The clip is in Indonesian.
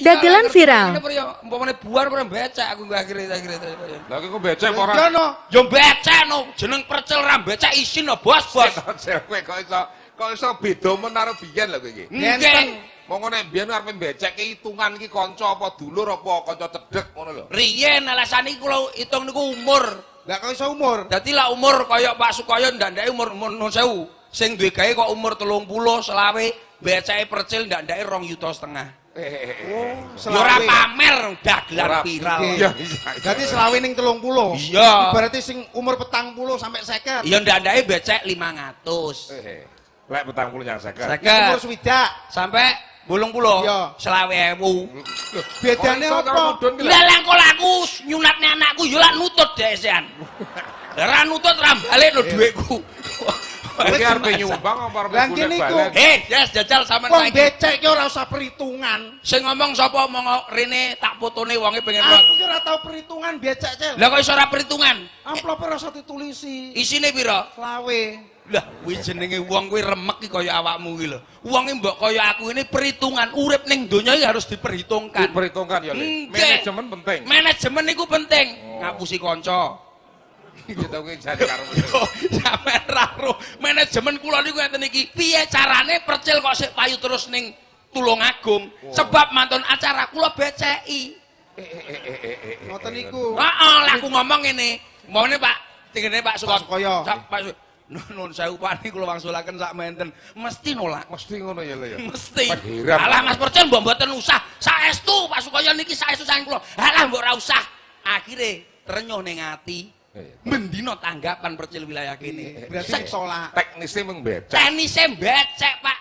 Dagelan viral. Umpamane buar becek aku. Lah kok becek ora? Iya no. Yo becek no, jeneng percel ra becek isin no, Bos, Bos. Kowe kok iso kok iso beda men karo biyen lho kowe iki. Nggih. Monggo nek biyen arep becek ki hitungan iki kanca apa dulur apa kanca cedhek ngono lho. Riyen alasan iki kula hitung niku umur. Lah kok iso umur? Dadi lah umur kaya Pak Sukoyo ndandake umur umur nun sewu. Sing duwe gawe kok umur 30, selawe, beceke percil ndandake 2 yuta setengah. Eh, eh, eh, eh. Oh, ora pamer dagelan Ora viral. Iya, iya. Selawe ning 30. Iya. Berarti sing umur petang puluh sampai seket. Ya ndandake becek 500. Eh, eh. Lek petang puluh yang seket. Umur Seket swidak. sampai bolong puluh, Iya. selawe ewu. Bedane karo apa? Lah lah kok aku nyunatne anakku yo lak nutut desean. Ora nutut ra balik lho dhuwitku. Iki arep nyumbang apa arep golek kene iku. balik? Eh, yes jajal sampean Wong saiki. becek ki ora usah perhitungan. Sing ngomong sapa monggo rene tak fotone wonge pengen Aku ki ora tau perhitungan becek, Cel. Lah kok iso ora perhitungan? Amplop ora usah ditulisi. Isine pira? Selawe. Lah, kuwi jenenge wong kuwi remek ki kaya awakmu ki lho. Wonge mbok kaya aku ini perhitungan urip ning donya iki harus diperhitungkan. Diperhitungkan ya, Le. Manajemen penting. Manajemen niku penting. Ngapusi kanca. Kowe karo. Ra. Manajemen kula niku ngeten iki. Piye carane percil kok sik payu terus ning Tulungagung? Sebab mantun acara kula beceki. Ngoten niku. Heeh, lah aku ngomong ngene. Mone Pak, tingene Pak Sukoyo. Pak Nun nun sewu Pak niku kula wangsulaken sak menten. Mesti nolak. Mesti ngono ya, Le ya. Mesti. Alah Mas Percil mbok mboten usah. Saestu Pak Sukoyo niki saestu saking kula. Alah mbok ora usah. Akhire renyuh ning ati. Iya. Mendino tanggapan percil wilayah kene. Berarti tolak. Teknisnya mung becek. Tenise becek, Pak.